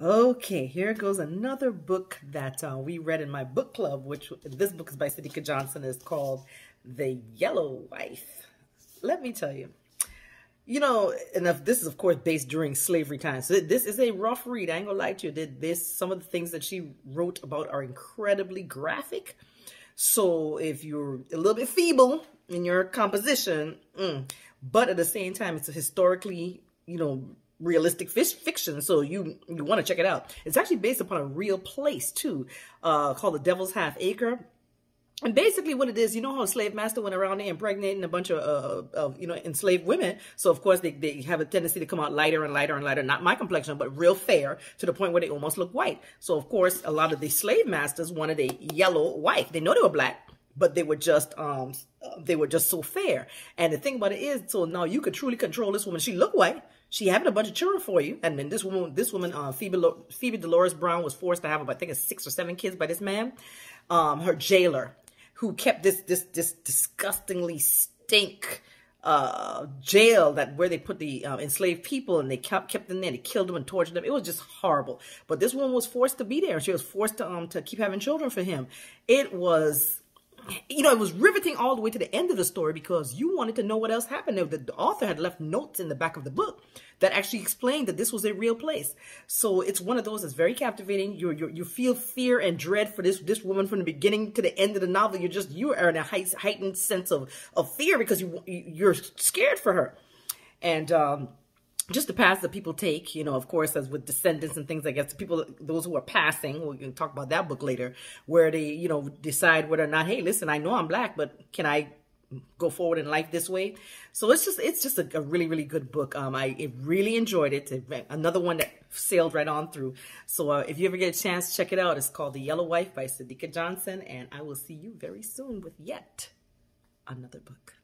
Okay, here goes another book that uh, we read in my book club, which this book is by Sadeqa Johnson. is called The Yellow Wife. Let me tell you, you know, and this is of course based during slavery times. So this is a rough read. I ain't gonna lie to you. Did This some of the things that she wrote about are incredibly graphic. So if you're a little bit feeble in your composition, mm, but at the same time, it's a historically, you know, realistic fish fiction so you you want to check it out it's actually based upon a real place too uh called the devil's half acre and basically what it is, you know how a slave master went around there impregnating a bunch of, uh, of you know, enslaved women. So, of course, they, they have a tendency to come out lighter and lighter and lighter. Not my complexion, but real fair to the point where they almost look white. So, of course, a lot of the slave masters wanted a yellow wife. They know they were black, but they were just, um, they were just so fair. And the thing about it is, so now you could truly control this woman. She looked white. She having a bunch of children for you, and then this woman, this woman, uh, Pheby, Pheby Delores Brown was forced to have, I think, it's six or seven kids by this man. Um, her jailer, who kept this this this disgustingly stink uh, jail that where they put the uh, enslaved people and they kept kept them there. They killed them and tortured them. It was just horrible. But this woman was forced to be there. She was forced to um to keep having children for him. It was you know, it was riveting all the way to the end of the story because you wanted to know what else happened. The, the author had left notes in the back of the book that actually explained that this was a real place. So it's one of those that's very captivating. You you feel fear and dread for this this woman from the beginning to the end of the novel. You're just you are in a heightened sense of of fear because you you're scared for her, and. um just the paths that people take, you know, of course, as with descendants and things, I guess, people, those who are passing, we can talk about that book later, where they, you know, decide whether or not, hey, listen, I know I'm black, but can I go forward in life this way? So it's just, it's just a, a really, really good book. Um, I really enjoyed it. Another one that sailed right on through. So uh, if you ever get a chance, check it out. It's called The Yellow Wife by Sadeqa Johnson, and I will see you very soon with yet another book.